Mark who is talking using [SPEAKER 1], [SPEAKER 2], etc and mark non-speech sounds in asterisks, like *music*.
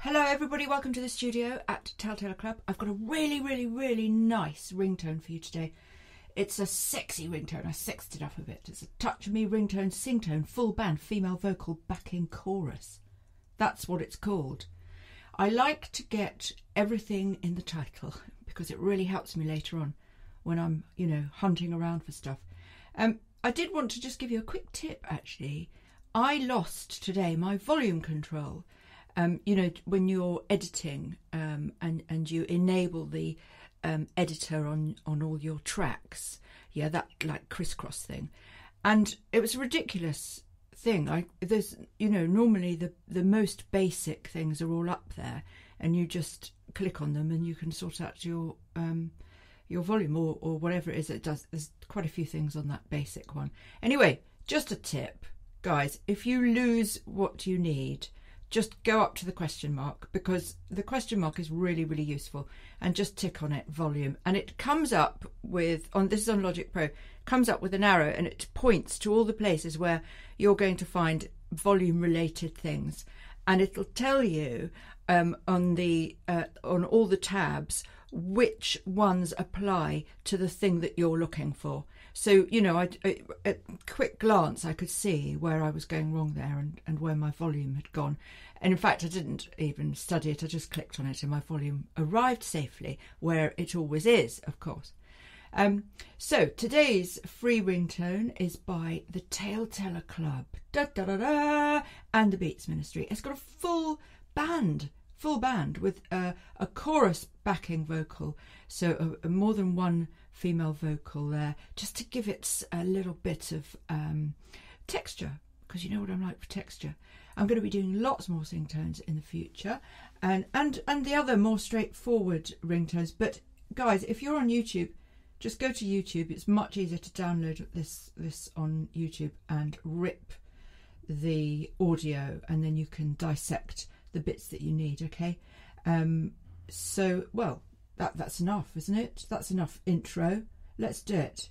[SPEAKER 1] Hello, everybody. Welcome to the studio at Telltale Club. I've got a really, really, really nice ringtone for you today. It's a sexy ringtone. I sexed it up a bit. It's a touch of me ringtone, singtone, full band, female vocal backing chorus. That's what it's called. I like to get everything in the title *laughs* because it really helps me later on when I'm, you know, hunting around for stuff. Um, I did want to just give you a quick tip actually. I lost today my volume control um, you know, when you're editing um, and and you enable the um, editor on on all your tracks, yeah, that like crisscross thing, and it was a ridiculous thing. I there's you know normally the the most basic things are all up there, and you just click on them and you can sort out your um, your volume or or whatever it is it does. There's quite a few things on that basic one. Anyway, just a tip, guys. If you lose what you need just go up to the question mark because the question mark is really really useful and just tick on it volume. And it comes up with on this is on logic pro comes up with an arrow and it points to all the places where you're going to find volume related things. And it'll tell you um, on the uh, on all the tabs which ones apply to the thing that you're looking for so, you know, I, I, at quick glance, I could see where I was going wrong there and, and where my volume had gone. And in fact, I didn't even study it, I just clicked on it and my volume arrived safely where it always is, of course. Um, so today's free ringtone is by the Tale-Teller Club da, da, da, da, and the Beats Ministry. It's got a full band, full band with uh, a chorus backing vocal, so a, a more than one female vocal there, just to give it a little bit of um, texture, because you know what I'm like for texture. I'm going to be doing lots more singtones in the future, and and and the other more straightforward ringtones. But guys, if you're on YouTube, just go to YouTube. It's much easier to download this this on YouTube and rip the audio, and then you can dissect the bits that you need. Okay. Um, so well, that, that's enough, isn't it? That's enough intro. Let's do it.